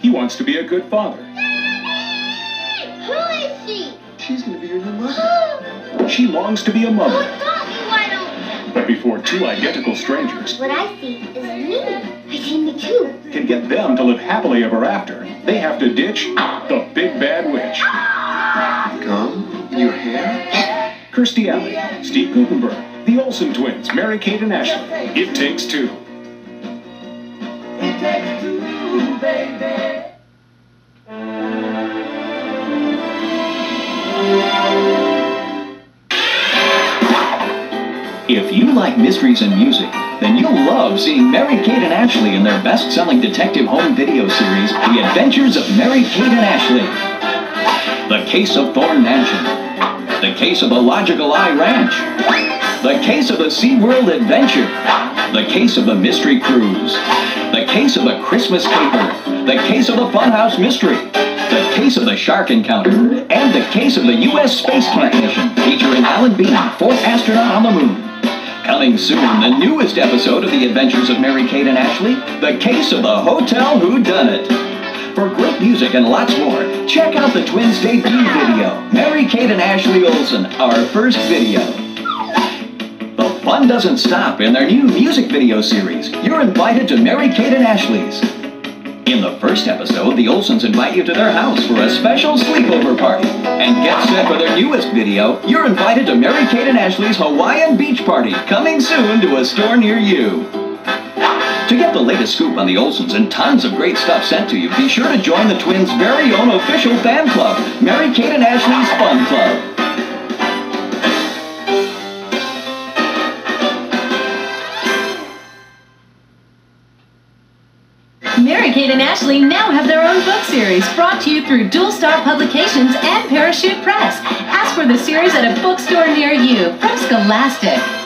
He wants to be a good father. Daddy! Who is she? She's gonna be your new mother. She longs to be a Who mother. taught me wide open? But before two identical strangers What I see is me. I see me too. can get them to live happily ever after, they have to ditch the big bad witch. Gum in your hair? Kirstie Alley, Steve Guttenberg, the Olsen twins, Mary Kate and Ashley. It takes two. If you like mysteries and music, then you'll love seeing Mary Kate and Ashley in their best-selling detective home video series, The Adventures of Mary Kate and Ashley. The Case of Thorn Mansion. The Case of the Logical Eye Ranch. The Case of the SeaWorld Adventure. The Case of the Mystery Cruise. The Case of the Christmas Caper. The Case of the Funhouse Mystery. The Case of the Shark Encounter. And The Case of the U.S. Space Camp Mission, featuring Alan Bean, fourth astronaut on the moon. Coming soon, the newest episode of The Adventures of Mary Kate and Ashley, The Case of the Hotel Who Done It. For great music and lots more, check out the twins' debut video, Mary Kate and Ashley Olsen, our first video. The fun doesn't stop in their new music video series. You're invited to Mary Kate and Ashley's. In the first episode, the Olsens invite you to their house for a special sleepover party. And get set for their newest video. You're invited to Mary Kate and Ashley's Hawaiian Beach Party, coming soon to a store near you. To get the latest scoop on the Olsens and tons of great stuff sent to you, be sure to join the twins' very own official fan club, Mary Kate and Ashley's Fun Club. Kate and Ashley now have their own book series brought to you through Dualstar Publications and Parachute Press. Ask for the series at a bookstore near you from Scholastic.